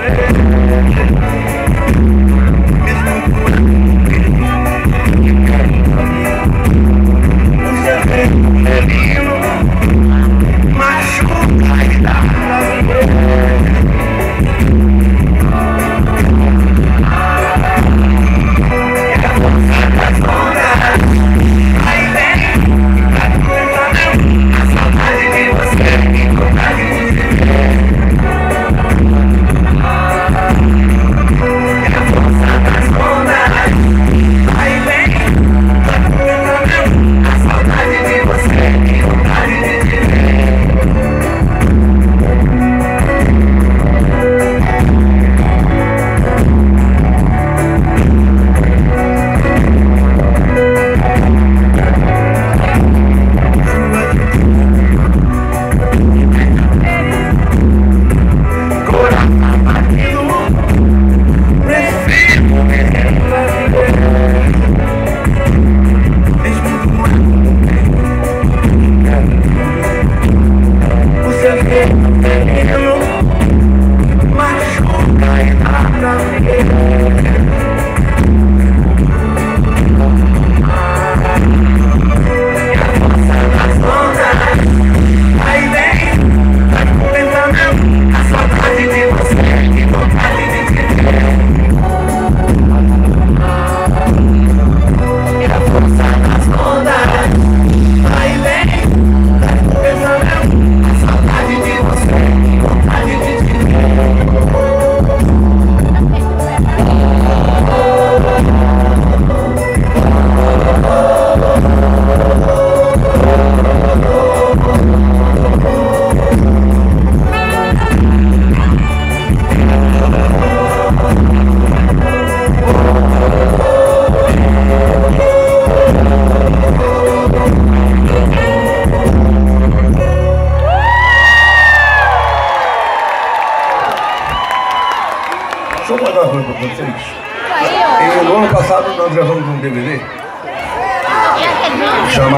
Thank you. I'm not Deixa eu contar uma coisa pra vocês. E no ano passado nós gravamos um DVD chamado